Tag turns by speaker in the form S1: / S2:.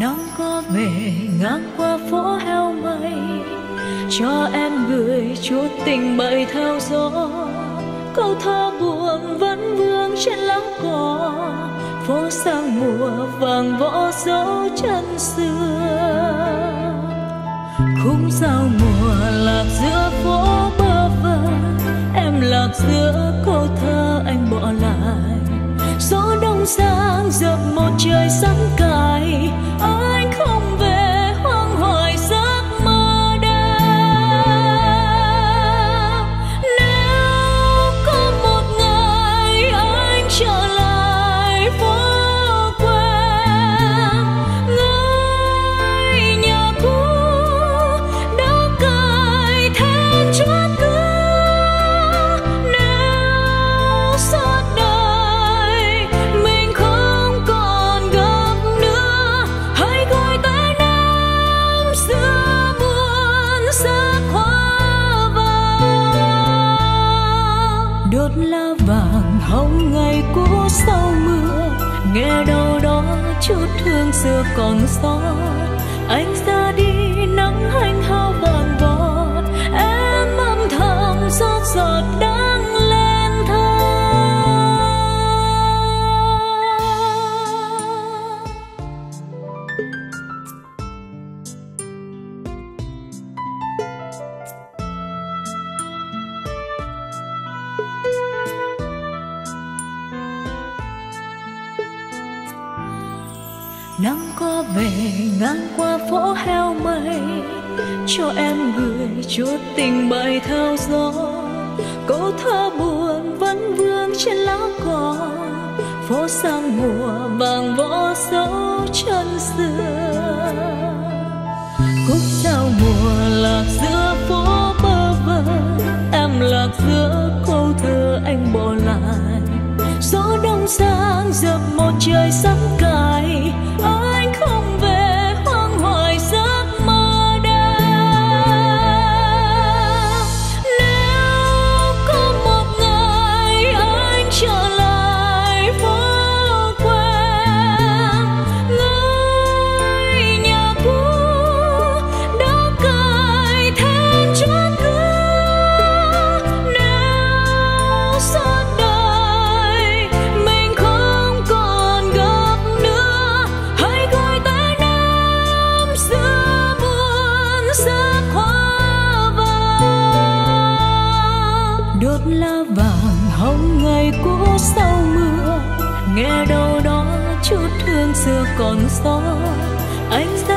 S1: nắng có về ngang qua phố heo mây, cho em gửi chút tình bậy theo gió. Câu thơ buồn vẫn vương trên lá cỏ, phố sang mùa vàng võ dấu chân xưa. Khung sao mùa lạc giữa phố bơ vơ, em lạc giữa câu thơ anh bỏ lại. Gió đông sang dập một trời sáng cài nghe đâu đó, chút thương xưa còn sót. Anh ra đi, nắng hanh hao vàng vàng nắng có về ngang qua phố heo mây. Cho em gửi chút tình bày theo gió. Câu thơ buồn vẫn vương trên lá cỏ. Phố sang mùa vàng võ dấu chân xưa. Khúc sao mùa lạc giữa phố bơ vơ. Em lạc giữa câu thơ anh bỏ lại. Gió đông sang dập một trời sáng cài buồn xa hoa vàng đốt lá vàng hồng ngày cũ sau mưa, nghe đâu đó chút thương xưa còn sót. Anh ra